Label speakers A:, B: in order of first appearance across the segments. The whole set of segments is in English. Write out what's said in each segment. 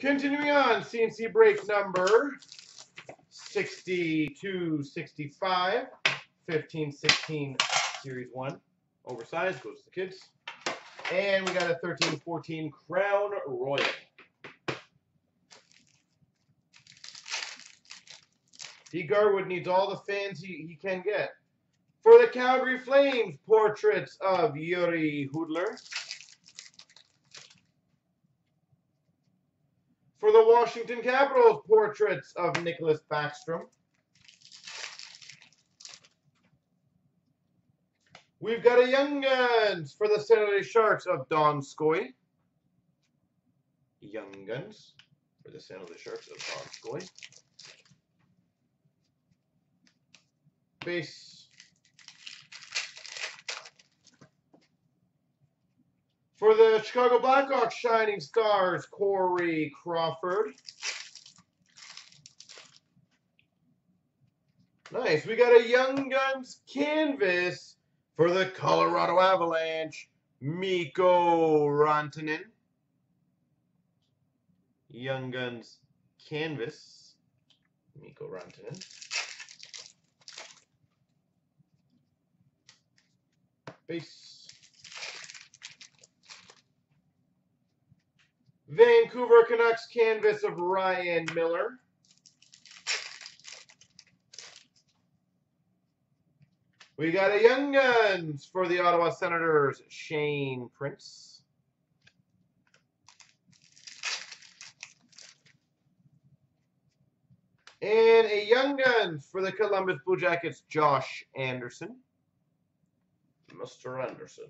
A: Continuing on, CNC break number 6265, 1516 Series 1. Oversized, goes to the kids. And we got a 1314 Crown Royale. D. Garwood needs all the fans he, he can get. For the Calgary Flames, portraits of Jiri Hudler. For the Washington Capitals, portraits of Nicklas Backstrom. We've got a Young Guns for the San Jose Sharks of Donskoi. Young Guns for the San Jose Sharks of Donskoi. Base. For the Chicago Blackhawks, Shining Stars, Corey Crawford. Nice. We got a Young Guns canvas for the Colorado Avalanche, Mikko Rantanen. Young Guns canvas, Mikko Rantanen. Base. Vancouver Canucks canvas of Ryan Miller. We got a Young Guns for the Ottawa Senators, Shane Prince. And a Young Guns for the Columbus Blue Jackets, Josh Anderson. Mr. Anderson.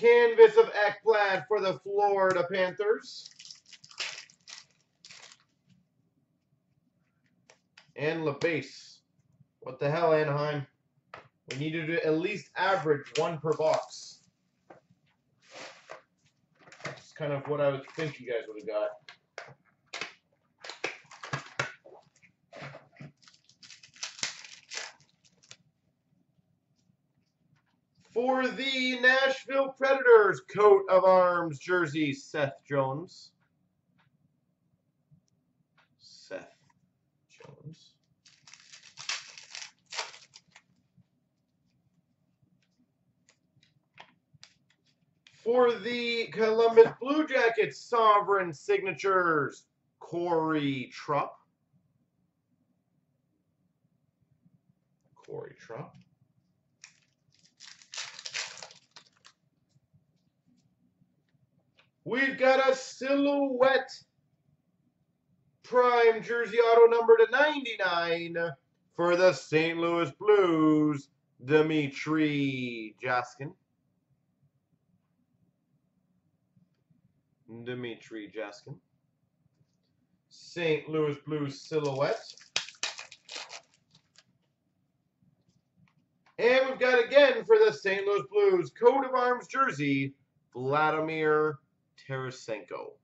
A: Canvas of Ekblad for the Florida Panthers. And LaBase. What the hell, Anaheim? We need to do at least average one per box. That's kind of what I would think you guys would have got. For the Nashville Predators, coat of arms jersey, Seth Jones. Seth Jones. For the Columbus Blue Jackets, Sovereign Signatures, Corey Tropp. Corey Tropp. We've got a silhouette prime jersey auto number to 99 for the St. Louis Blues, Dmitrij Jaskin. Dmitrij Jaskin. St. Louis Blues silhouette. And we've got again for the St. Louis Blues coat of arms jersey, Vladimir Tarasenko.